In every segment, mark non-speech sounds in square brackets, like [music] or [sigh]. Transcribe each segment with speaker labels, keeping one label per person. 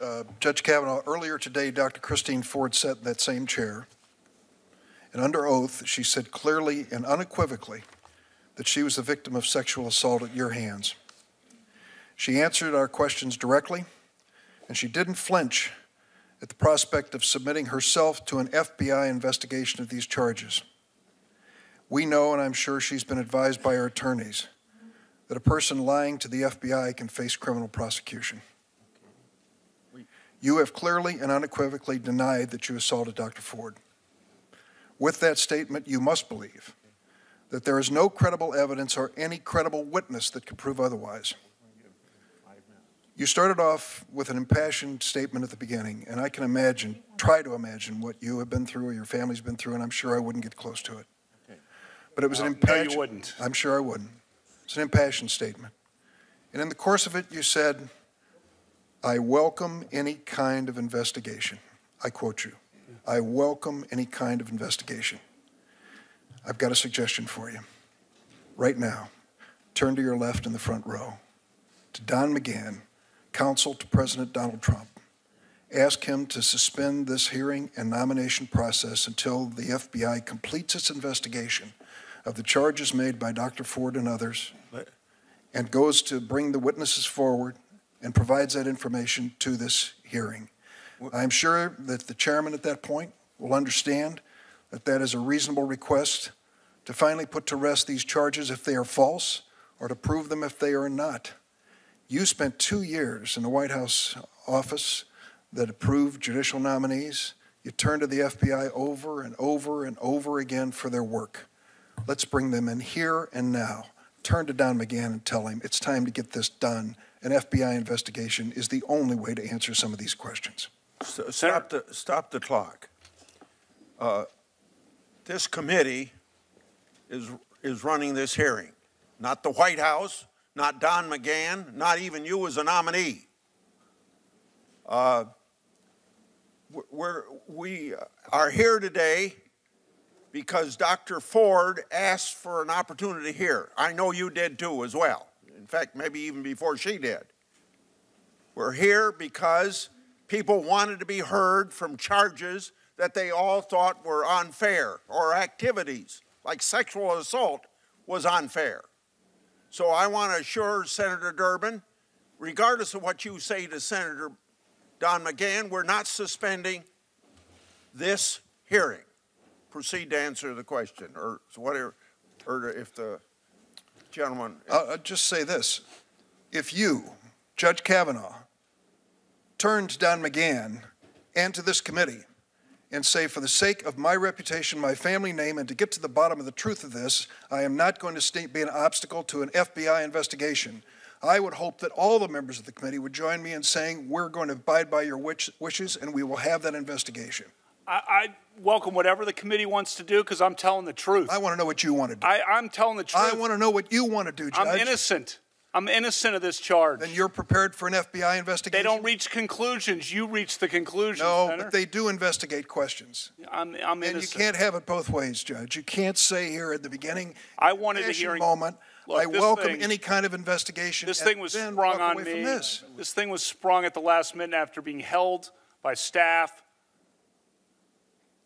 Speaker 1: uh, Judge Kavanaugh, earlier today, Dr. Christine Ford sat in that same chair, and under oath, she said clearly and unequivocally that she was the victim of sexual assault at your hands. She answered our questions directly, and she didn't flinch at the prospect of submitting herself to an FBI investigation of these charges. We know, and I'm sure she's been advised by her attorneys, that a person lying to the FBI can face criminal prosecution. You have clearly and unequivocally denied that you assaulted Dr. Ford. With that statement, you must believe that there is no credible evidence or any credible witness that could prove otherwise. You started off with an impassioned statement at the beginning, and I can imagine, try to imagine what you have been through or your family's been through, and I'm sure I wouldn't get close to it. But it was an
Speaker 2: No,
Speaker 1: impassioned.
Speaker 2: you wouldn't.
Speaker 1: I'm sure I wouldn't. It's an impassioned statement. And in the course of it, you said, I welcome any kind of investigation. I quote you. I welcome any kind of investigation. I've got a suggestion for you. Right now, turn to your left in the front row to Don McGahn, counsel to President Donald Trump. Ask him to suspend this hearing and nomination process until the FBI completes its investigation of the charges made by Dr. Ford and others and goes to bring the witnesses forward and provides that information to this hearing. I'm sure that the chairman at that point will understand that that is a reasonable request to finally put to rest these charges if they are false or to prove them if they are not. You spent two years in the White House office that approved judicial nominees. You turned to the FBI over and over and over again for their work. Let's bring them in here and now. Turn to Don McGahn and tell him it's time to get this done. An FBI investigation is the only way to answer some of these questions.
Speaker 3: Stop the, stop the clock. Uh, This committee is, is running this hearing, not the White House, not Don McGahn, not even you as a nominee. Uh, We're, we are here today because Dr. Ford asked for an opportunity here. I know you did too as well. In fact, maybe even before she did. We're here because people wanted to be heard from charges that they all thought were unfair or activities like sexual assault was unfair. So I want to assure Senator Durbin, regardless of what you say to Senator Don McGahn, we're not suspending this hearing. Proceed to answer the question, or whatever, or if the gentleman.
Speaker 1: I'll, uh, I'll uh, just say this. If you, Judge Kavanaugh, turn to Don McGahn and to this committee and say, for the sake of my reputation, my family name, and to get to the bottom of the truth of this, I am not going to be an obstacle to an FBI investigation. I would hope that all the members of the committee would join me in saying, we're going to abide by your wish- wishes and we will have that investigation.
Speaker 2: I, I welcome whatever the committee wants to do because I'm telling the truth.
Speaker 1: I want to know what you want to do.
Speaker 2: I, I'm telling the truth.
Speaker 1: I want to know what you want to do, Judge.
Speaker 2: I'm innocent. I'm innocent of this charge.
Speaker 1: Then you're prepared for an FBI investigation?
Speaker 2: They don't reach conclusions. You reach the conclusions.
Speaker 1: No,
Speaker 2: Senator.
Speaker 1: but they do investigate questions.
Speaker 2: I'm, I'm
Speaker 1: And you can't have it both ways, Judge. You can't say here at the beginning,
Speaker 2: I wanted a hearing.
Speaker 1: moment,
Speaker 2: Look,
Speaker 1: I welcome
Speaker 2: thing-
Speaker 1: any kind of investigation.
Speaker 2: This thing was sprung on me.
Speaker 1: This.
Speaker 2: This thing was sprung at the last minute after being held by staff.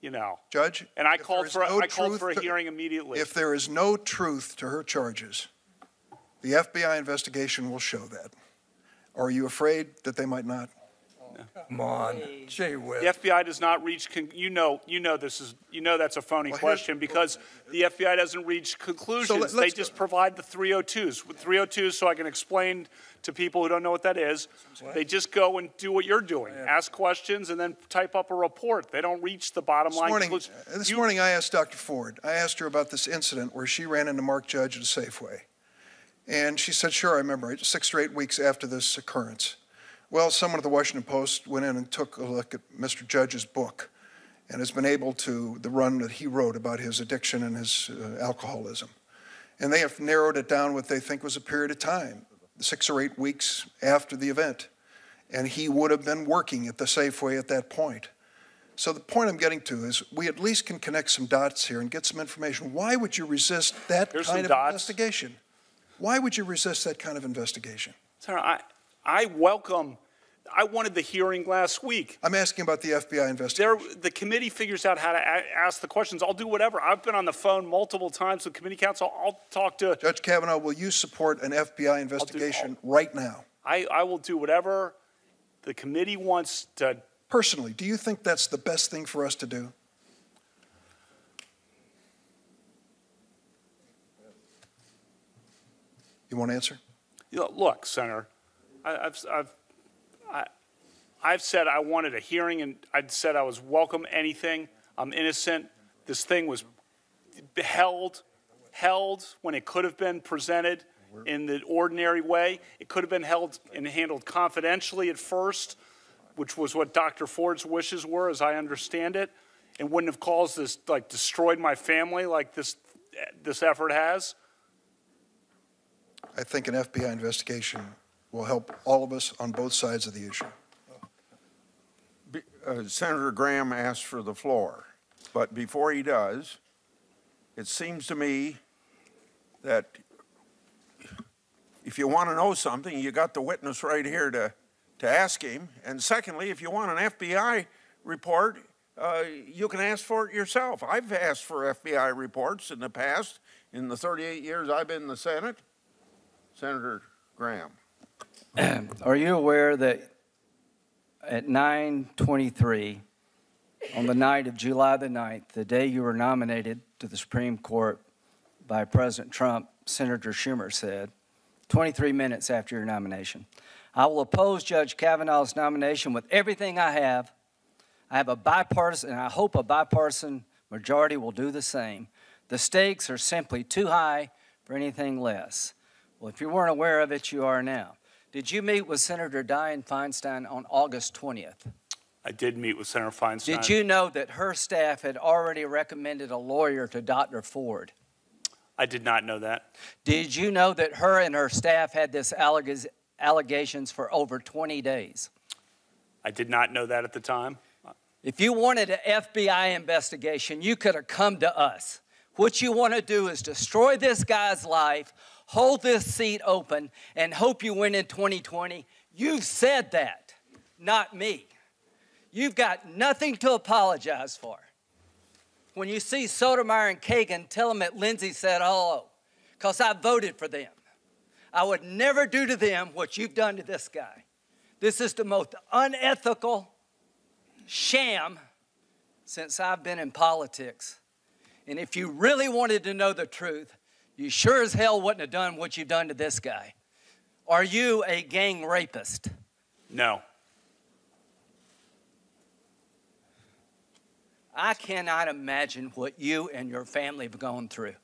Speaker 2: You know,
Speaker 1: Judge,
Speaker 2: and I called for
Speaker 1: no
Speaker 2: I called for a
Speaker 1: to-
Speaker 2: hearing immediately.
Speaker 1: If there is no truth to her charges, the FBI investigation will show that. Are you afraid that they might not?
Speaker 4: Come on, gee whiz.
Speaker 2: The FBI does not reach, con- you know, you know this is, you know that's a phony
Speaker 1: Well, here's-
Speaker 2: question because the FBI doesn't reach conclusions. They
Speaker 1: let's
Speaker 2: just provide the 302s. With 302s, so I can explain to people who don't know what that is, they just go and do what you're doing, ask questions and then type up a report. They don't reach the bottom
Speaker 1: This
Speaker 2: line
Speaker 1: morning,
Speaker 2: conclusion.
Speaker 1: uh, this
Speaker 2: You-
Speaker 1: morning I asked Dr. Ford, I asked her about this incident where she ran into Mark Judge at a Safeway. And she said, sure, I remember, it, six or eight weeks after this occurrence. Well, someone at the Washington Post went in and took a look at Mr. Judge's book and has been able to, the run that he wrote about his addiction and his uh, alcoholism. And they have narrowed it down what they think was a period of time, six or eight weeks after the event. And he would have been working at the Safeway at that point. So the point I'm getting to is we at least can connect some dots here and get some information. Why would you resist that
Speaker 2: Here's
Speaker 1: kind of
Speaker 2: dots.
Speaker 1: investigation? Why would you resist that kind of investigation?
Speaker 2: Senator, I, I welcome, I wanted the hearing last week.
Speaker 1: I'm asking about the FBI
Speaker 2: There,
Speaker 1: investigation.
Speaker 2: the committee figures out how to ask the questions. I'll do whatever. I've been on the phone multiple times with committee counsel. I'll talk to,
Speaker 1: Judge Kavanaugh, will you support an FBI investigation right now?
Speaker 2: I, I will do whatever the committee wants to.
Speaker 1: Personally, do you think that's the best thing for us to do? You want to answer?
Speaker 2: Look, Senator, I've, I've, I, I've said I wanted a hearing and I'd said I was welcome anything. I'm innocent. This thing was held, held when it could have been presented in the ordinary way. It could have been held and handled confidentially at first, which was what Dr. Ford's wishes were, as I understand it, and wouldn't have caused this, like, destroyed my family like this, this effort has.
Speaker 1: I think an FBI investigation will help all of us on both sides of the issue.
Speaker 3: Uh, Senator Graham asked for the floor, but before he does, it seems to me that if you want to know something, you got the witness right here to, to ask him. And secondly, if you want an FBI report, uh, you can ask for it yourself. I've asked for FBI reports in the past, in the 38 years I've been in the Senate. Senator Graham. [clears throat]
Speaker 5: Are you aware that at 9:23 on the night of July the 9th, the day you were nominated to the Supreme Court by President Trump, Senator Schumer said, 23 minutes after your nomination, I will oppose Judge Kavanaugh's nomination with everything I have. I have a bipartisan, and I hope a bipartisan majority will do the same. The stakes are simply too high for anything less. Well, if you weren't aware of it, you are now. Did you meet with Senator Dianne Feinstein on August 20th?
Speaker 2: I did meet with Senator Feinstein.
Speaker 5: Did you know that her staff had already recommended a lawyer to Dr. Ford?
Speaker 2: I did not know that.
Speaker 5: Did you know that her and her staff had this alleg- allegations for over 20 days?
Speaker 2: I did not know that at the time.
Speaker 5: If you wanted an FBI investigation, you could have come to us. What you want to do is destroy this guy's life, hold this seat open, and hope you win in 2020. You've said that, not me. You've got nothing to apologize for. When you see Sotomayor and Kagan, tell them that Lindsey said oh, hello, because I voted for them. I would never do to them what you've done to this guy. This is the most unethical sham since I've been in politics. And if you really wanted to know the truth, you sure as hell wouldn't have done what you've done to this guy. Are you a gang rapist?
Speaker 2: No.
Speaker 5: I cannot imagine what you and your family have gone through.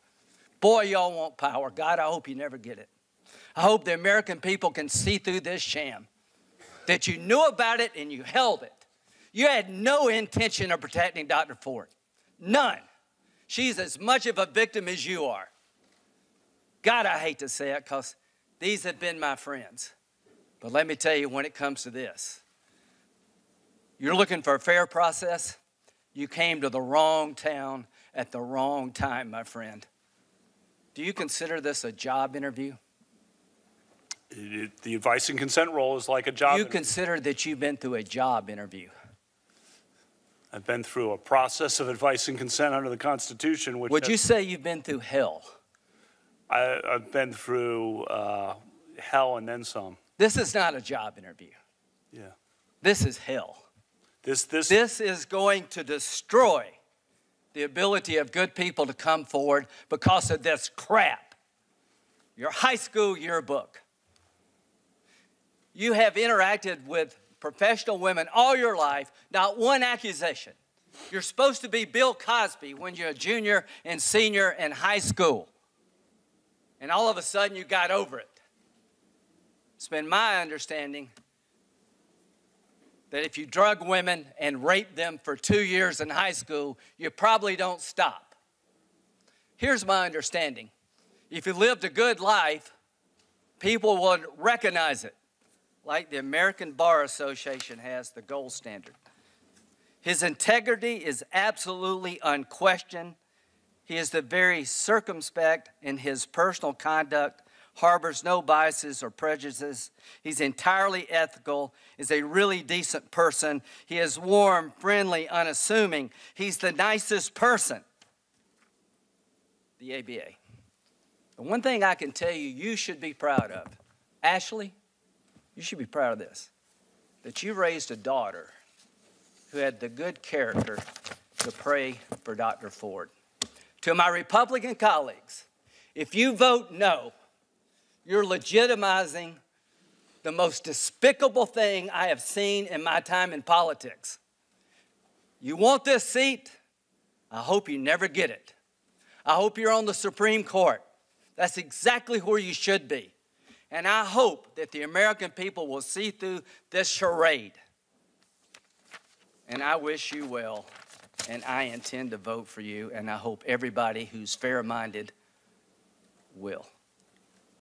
Speaker 5: Boy, y'all want power. God, I hope you never get it. I hope the American people can see through this sham that you knew about it and you held it. You had no intention of protecting Dr. Ford. None. She's as much of a victim as you are. God, I hate to say it because these have been my friends. But let me tell you, when it comes to this, you're looking for a fair process. You came to the wrong town at the wrong time, my friend. Do you consider this a job interview?
Speaker 2: It- the advice and consent role is like a job.
Speaker 5: you
Speaker 2: interview.
Speaker 5: consider that you've been through a job interview.
Speaker 2: I've been through a process of advice and consent under the Constitution, which
Speaker 5: Would you say you've been through hell?
Speaker 2: I, I've been through uh, hell and then some.
Speaker 5: This is not a job interview.
Speaker 2: Yeah.
Speaker 5: This is hell.
Speaker 2: This this
Speaker 5: This is going to destroy the ability of good people to come forward because of this crap. Your high school yearbook. You have interacted with professional women all your life, not one accusation. You're supposed to be Bill Cosby when you're a junior and senior in high school. And all of a sudden you got over it. It's been my understanding that if you drug women and rape them for two years in high school, you probably don't stop. Here's my understanding if you lived a good life, people would recognize it, like the American Bar Association has the gold standard. His integrity is absolutely unquestioned. He is the very circumspect in his personal conduct, harbors no biases or prejudices. He's entirely ethical, is a really decent person. He is warm, friendly, unassuming. He's the nicest person. The ABA. The one thing I can tell you, you should be proud of. Ashley, you should be proud of this that you raised a daughter who had the good character to pray for Dr. Ford. To my Republican colleagues, if you vote no, you're legitimizing the most despicable thing I have seen in my time in politics. You want this seat? I hope you never get it. I hope you're on the Supreme Court. That's exactly where you should be. And I hope that the American people will see through this charade. And I wish you well, and I intend to vote for you, and I hope everybody who's fair minded will.